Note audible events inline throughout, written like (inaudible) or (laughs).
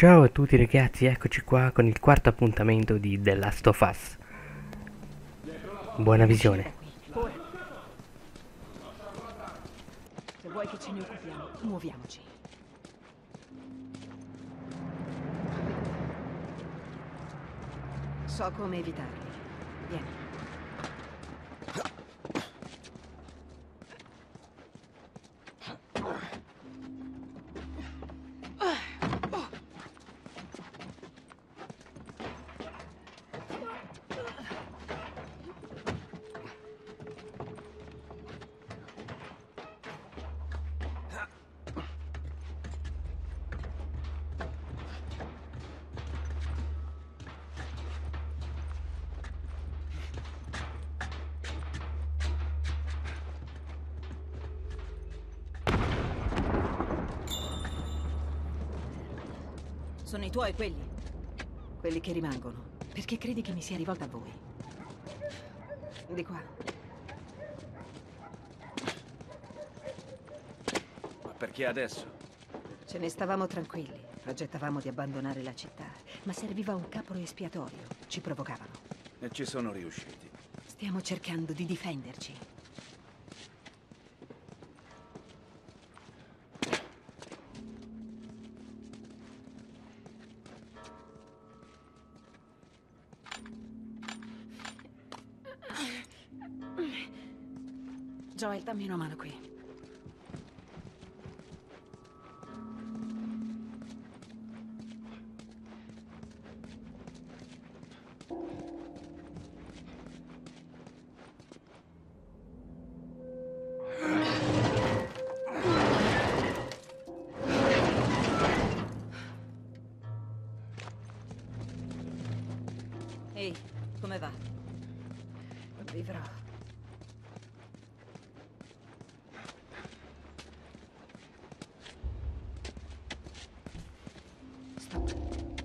Ciao a tutti ragazzi, eccoci qua con il quarto appuntamento di The Last of Us. Buona visione. Se vuoi che ce ne occupiamo, muoviamoci. So come evitarli. Vieni. Sono i tuoi quelli? Quelli che rimangono. Perché credi che mi sia rivolta a voi? Di qua. Ma perché adesso? Ce ne stavamo tranquilli. Progettavamo di abbandonare la città. Ma serviva un capro espiatorio. Ci provocavano. E ci sono riusciti. Stiamo cercando di difenderci. Joel, dammi una mano qui. Ehi, come va? Vivrò.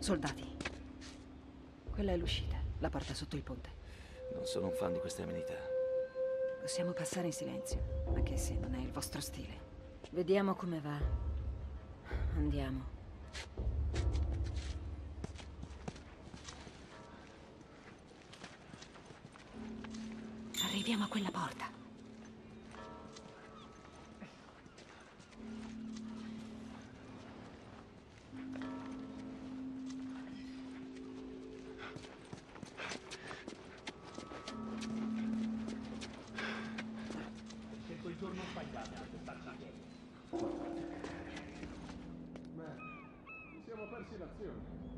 Soldati. Quella è l'uscita, la porta sotto il ponte. Non sono un fan di queste amenità. Possiamo passare in silenzio, anche se non è il vostro stile. Vediamo come va. Andiamo. Arriviamo a quella porta.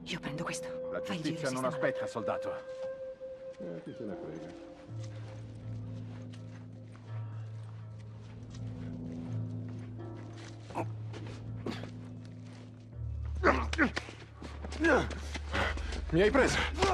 Io prendo questo. La giustizia non aspetta, soldato. Eh, chi se ne frega. Mi hai preso.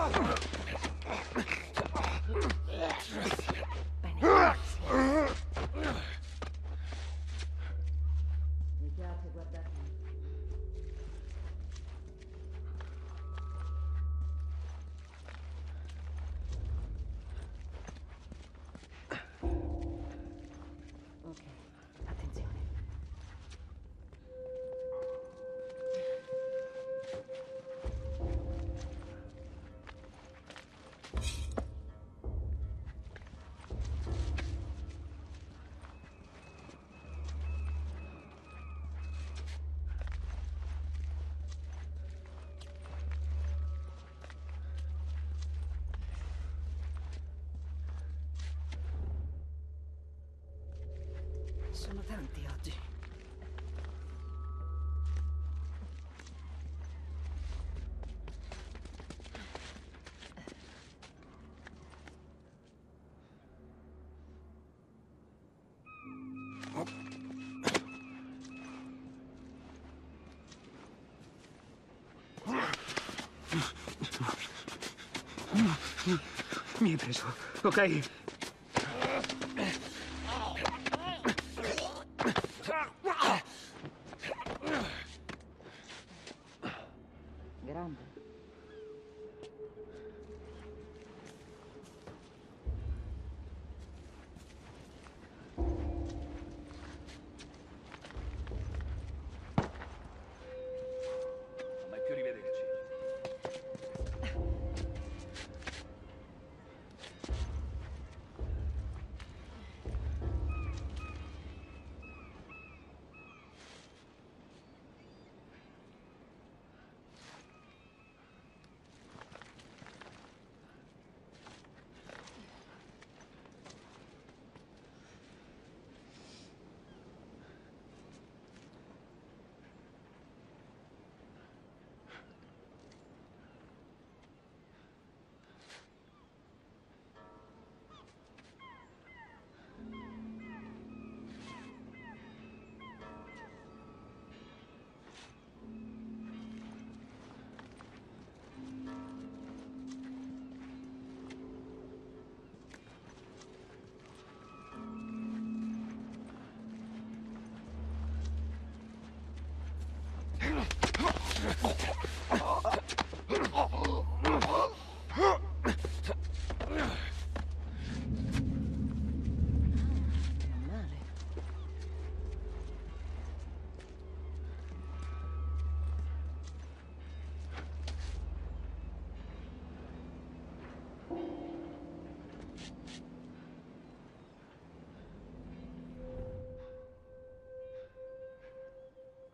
Sono tanti oggi. Mi hai preso, ok?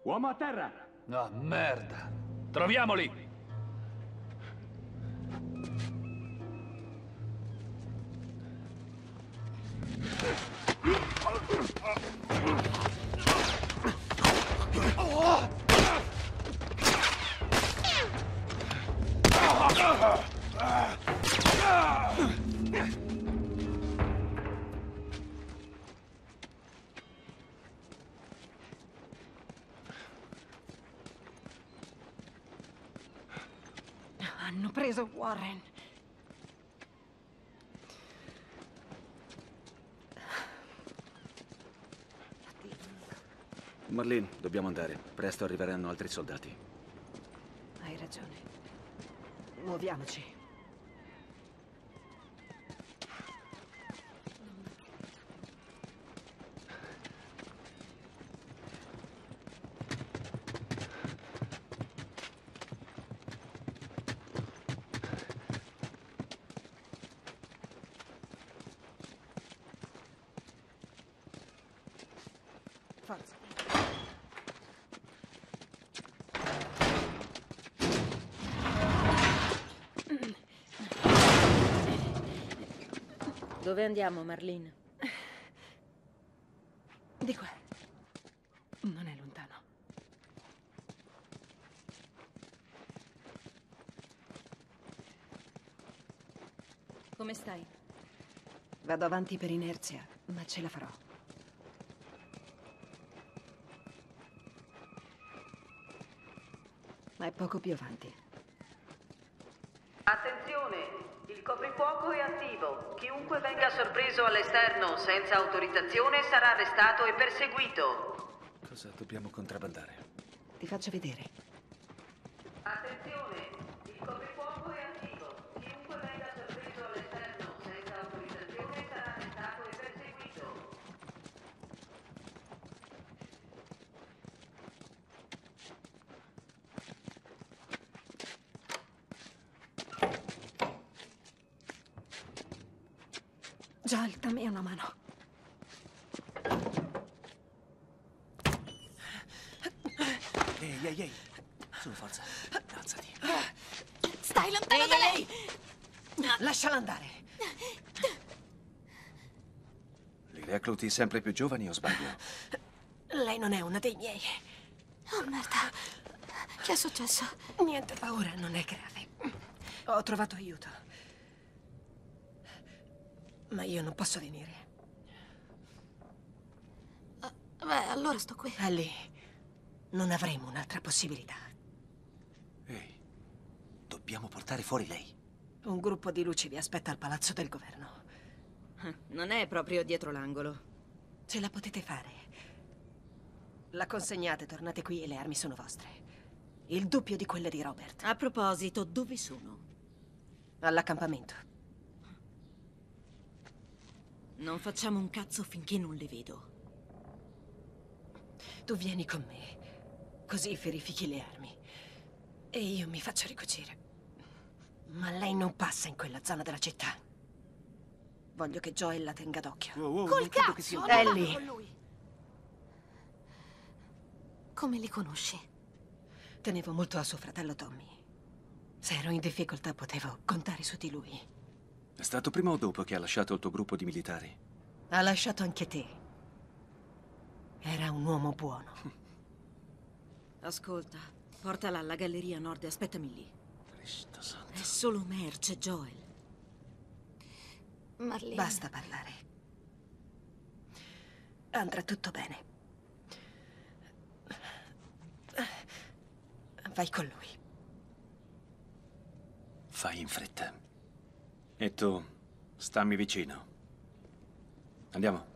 Uomo a terra! Ah, merda. Troviamoli! Hanno preso Warren. Marlene, dobbiamo andare. Presto arriveranno altri soldati. Hai ragione. Muoviamoci. Forza. Dove andiamo, Marlene? Di qua. Non è lontano. Come stai? Vado avanti per inerzia, ma ce la farò. Ma è poco più avanti. Attenzione! Il coprifuoco è attivo. Chiunque venga sorpreso all'esterno senza autorizzazione sarà arrestato e perseguito. Cosa dobbiamo contrabbandare? Ti faccio vedere. Attenzione! Il coprifuoco è attivo. Chiunque venga sorpreso all'esterno senza autorizzazione sarà arrestato e perseguito. Joel, dammi una mano. Ehi, ehi, ehi. Su, forza. Alzati. Stai lontano da lei! Lasciala andare. Li recluti sempre più giovani o sbaglio? Lei non è una dei miei. Oh merda. Che è successo? Niente paura, non è grave. Ho trovato aiuto. Ma io non posso venire. Beh, allora sto qui. Ellie, non avremo un'altra possibilità. Ehi, dobbiamo portare fuori lei. Un gruppo di luci vi aspetta al palazzo del governo. Non è proprio dietro l'angolo. Ce la potete fare. La consegnate, tornate qui e le armi sono vostre. Il doppio di quelle di Robert. A proposito, dove sono? All'accampamento. Non facciamo un cazzo finché non le vedo. Tu vieni con me. Così verifichi le armi. E io mi faccio ricucire. Ma lei non passa in quella zona della città. Voglio che Joel la tenga d'occhio. Col cazzo! non Ellie. con lui. Come li conosci? Tenevo molto a suo fratello Tommy. Se ero in difficoltà potevo contare su di lui. È stato prima o dopo che ha lasciato il tuo gruppo di militari? Ha lasciato anche te. Era un uomo buono. (laughs) Ascolta, portala alla galleria nord e aspettami lì. Cristo santo. È solo merce, Joel. Marlene. Basta parlare. Andrà tutto bene. Vai con lui. Fai in fretta. E tu, stammi vicino. Andiamo.